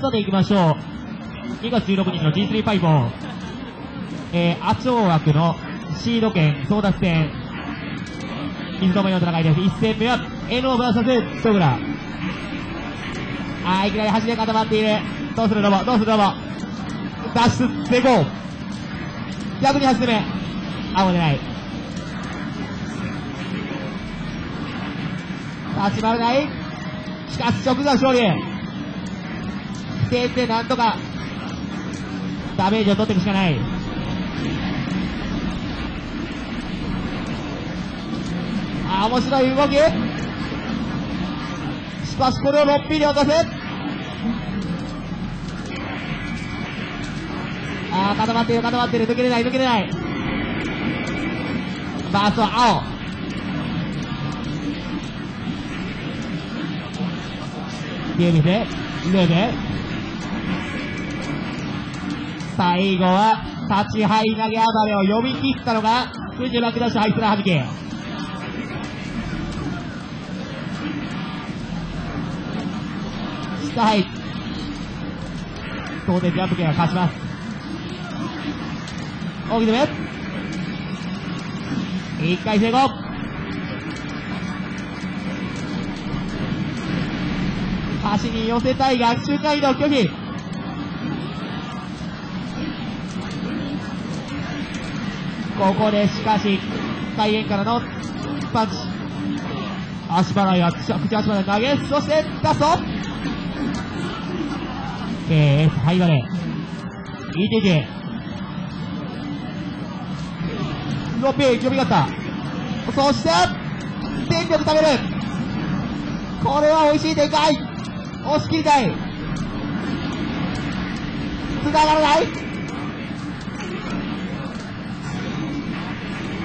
さて行きましょう。2月16日の G3 パイポン。えー、アチョウ枠のシード権争奪戦。水止めの戦いです。1戦目は、エノー VS トグラ。あー、いきなり端で固まっている。どうする？ロボどうする？ロボ脱出成功逆に8攻め。あ、もう出ない。立ち回らないしかし、直後勝利。先生なんとか、ダメージを取っていくしかない。あー、面白い動き。しかし、これを6匹に落とす。あ、固まってる、固まってる。抜けれない、抜けれない。バースは青。ゲームで、ルで、最後は、立ち這い投げ暴れを読み切ったのが、空中バックダッシュハイスラーはじけ。下はい。当然ジャンプ権が勝ちます。大きめ。一回成功。端に寄せたいが、周回移動拒否。ここでしかし、開演からのパンチ。足払いが口足払い投げ、そしてラスト KS ハイバレー。ETJ。ロペ呼びがった。そして、電力食べる。これは美味しい展開。押し切りたい。繋がらない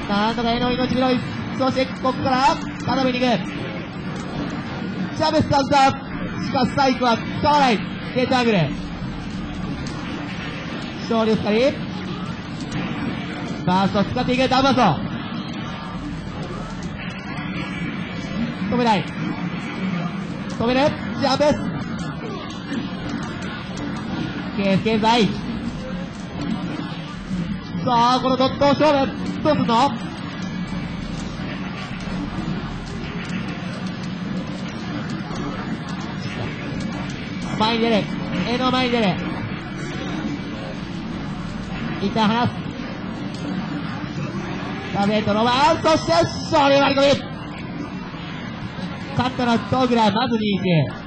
なんとか絵の命拾い。そして、ここから、斜めに行く。チャベスカウンター。しかし、サイクは使わない。ゲートアングル。勝利を二人。バーストを使っていく。ダウンバースト。止めない。止める。ジャンプス。ケース現在。さあ、このドット勝負。どうすんの前に出る。絵の前に出る。一旦離す。ダメートロマン、そして、勝利割り込み勝ったのはトグラ、まず2位